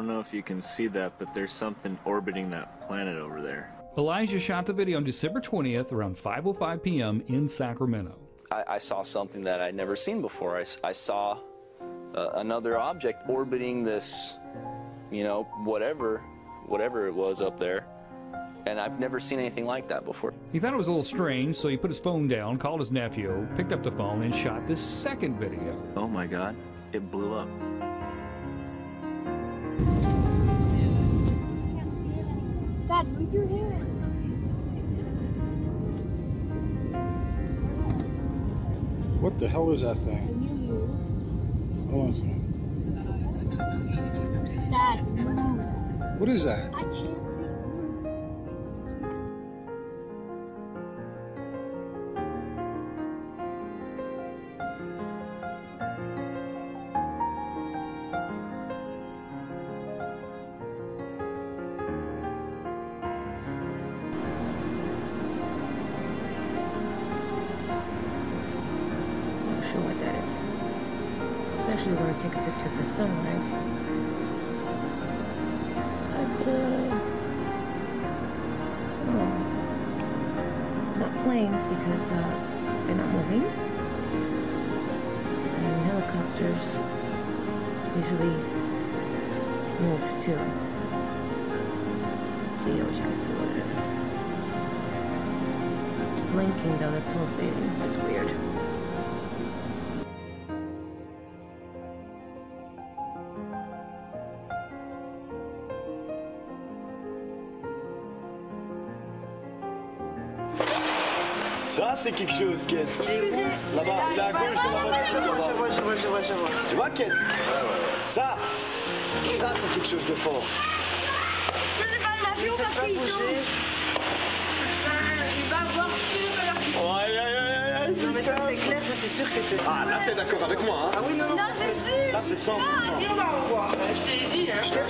don't know if you can see that, but there's something orbiting that planet over there. Elijah shot the video on December 20th around 5:05 p.m. in Sacramento. I, I saw something that I'd never seen before. I saw uh, another object orbiting this, you know, whatever, whatever it was up there, and I've never seen anything like that before. He thought it was a little strange, so he put his phone down, called his nephew, picked up the phone, and shot this second video. Oh my god, it blew up. Dad, move your hair. What the hell is that thing? Hold on a second. Dad, move. What is that? I can't sure what that is. I was actually going to take a picture of the sunrise. But, uh, oh, it's not planes because uh, they're not moving. And helicopters usually move too. Geos, you can see what it is. It's blinking though, they're pulsating. That's weird. Ça, c'est quelque chose, Ken. Là-bas, il est à gauche là-bas. Je vois, je vois, je vois, je vois. Tu vois, Ken Ça, ça, c'est quelque chose de fort. C'est pas l'avion Faites parce qu'ils bouger. sont. Il va avoir aïe, aïe, Non mais ça c'est clair, ça c'est sûr que c'est... Ah, là, t'es d'accord avec moi, hein Ah oui, non, non. Non, c'est sûr. Là, c'est 100%. on va. Je t'ai dit, hein.